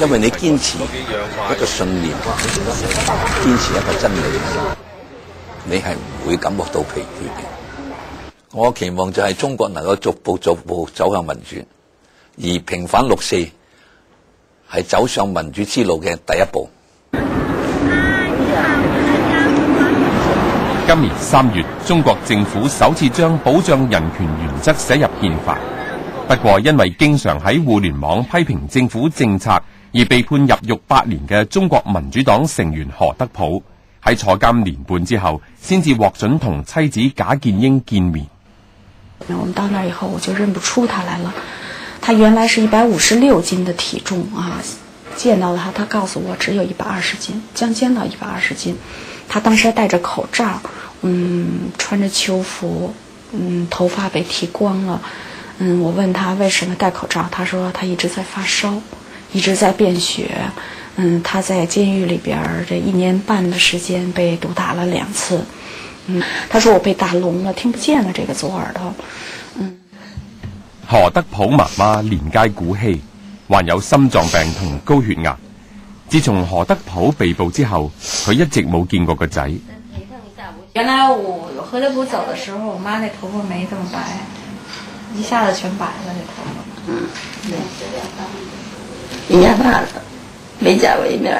因为你坚持一个信念，坚持一个真理，你系唔会感觉到疲倦嘅。我期望就系中国能够逐步逐步走向民主，而平反六四系走上民主之路嘅第一步。今年三月，中国政府首次将保障人权原则写入宪法。不过，因为经常喺互联网批评政府政策而被判入狱八年嘅中国民主党成员何德普，喺坐监年半之后，先至获准同妻子贾建英见面。我们到那以后，我就认不出他来了。他原来是一百五十六斤的体重啊，见到他，他告诉我只有一百二十斤，将减到一百二十斤。他当时戴着口罩，嗯，穿着秋服，嗯，头发被剃光了。嗯，我问他为什么戴口罩，他说他一直在发烧，一直在便血。嗯，他在监狱里边这一年半的时间被毒打了两次。嗯，他说我被打聋了，听不见了这个左耳朵。嗯，何德普妈妈连街古稀，患有心脏病同高血压。自从何德普被捕之后，佢一直冇见过个仔。原来我何德普走的时候，我妈那头发没这么白。一下子全白了，那头发。嗯。人家爸了，没见过一面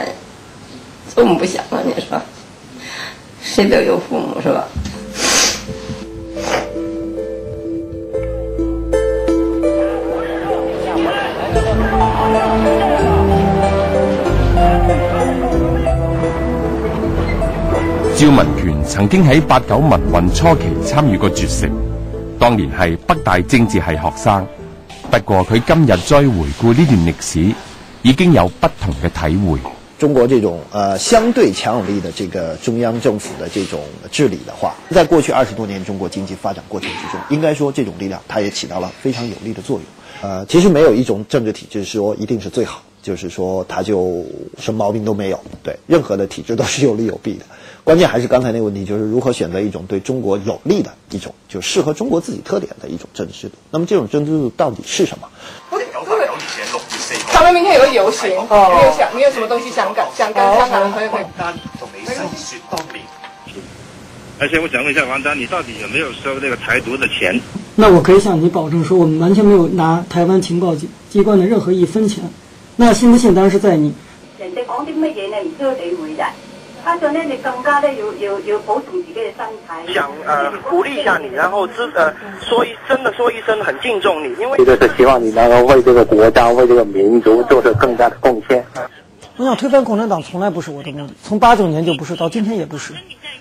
这么不想吗？你说，谁都有父母是吧？赵文权曾经喺八九民运初期参与过绝食。当年系北大政治系学生，不过佢今日再回顾呢段历史，已经有不同嘅体会。中国这种，呃，相对强有力的这个中央政府的这种治理的话，在过去二十多年中国经济发展过程之中，应该说这种力量，它也起到了非常有力的作用。呃，其实没有一种政治体制说一定是最好。就是说，他就什么毛病都没有。对，任何的体制都是有利有弊的。关键还是刚才那个问题，就是如何选择一种对中国有利的一种，就适合中国自己特点的一种政治制度。那么，这种政治制度到底是什么？他们明天有个游行，你有什么东西想讲？想跟香港朋友讲？而且，我想问一下王丹，你到底有没有收那个台独的钱？那我可以向你保证说，我们完全没有拿台湾情报机机关的任何一分钱。那信不信？当时在你，人哋讲啲乜嘢呢？唔知你会嘅，加上呢，你更加呢，要要要保重自己嘅身体。想呃，鼓励一下你，然后之呃说一真的说一声很敬重你，因为就是希望你能够为这个国家、为这个民族做出更大的贡献。我想推翻共产党从来不是我的目的，从八九年就不是，到今天也不是。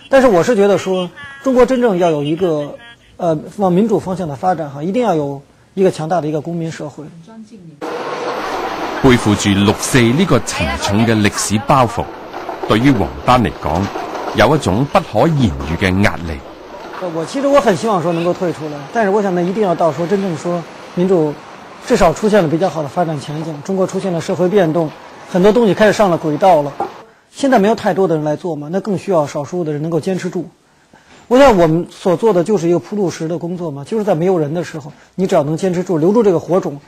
但是我是觉得说，中国真正要有一个呃往民主方向的发展哈，一定要有一个强大的一个公民社会。尊敬你。背负住六四呢个沉重嘅历史包袱，对于王丹嚟讲，有一种不可言喻嘅压力。我其实我很希望说能够退出来，但是我想呢一定要到说真正说民主至少出现了比较好的发展前景，中国出现了社会变动，很多东西开始上了轨道了。现在没有太多的人来做嘛，那更需要少数的人能够坚持住。我想我们所做的就是一个铺路石的工作嘛，就是在没有人的时候，你只要能坚持住，留住这个火种。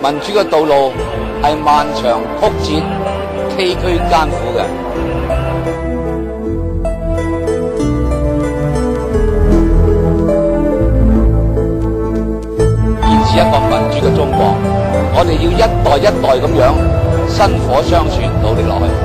民主嘅道路系漫长曲折、崎岖艰苦嘅。建设一个民主嘅中国，我哋要一代一代咁样薪火相传，努力落去。